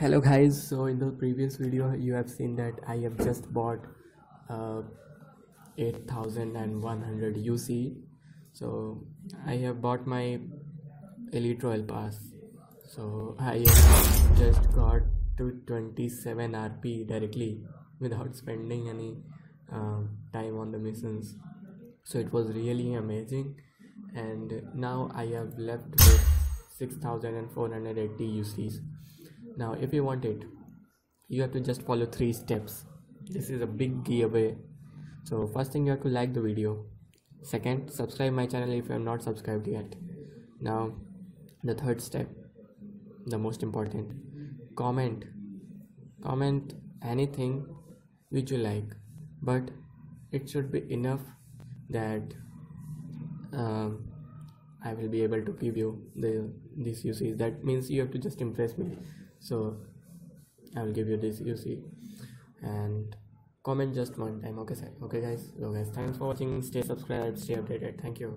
hello guys. So in the previous video you have seen that i have just bought uh, 8100 uc so i have bought my elite royal pass. So i have just got to 27 rp directly without spending any uh, time on the missions. So it was really amazing. And now i have left with 6480 ucs now if you want it you have to just follow three steps. This is a big giveaway. So first thing you have to like the video. Second subscribe my channel if you have not subscribed yet. Now the third step the most important comment. Comment anything which you like but it should be enough that uh, I will be able to give you the this UC that means you have to just impress me. So i will give you this see and comment just one time. Okay sir. Okay guys. So guys thanks for watching. Stay subscribed. Stay updated. Thank you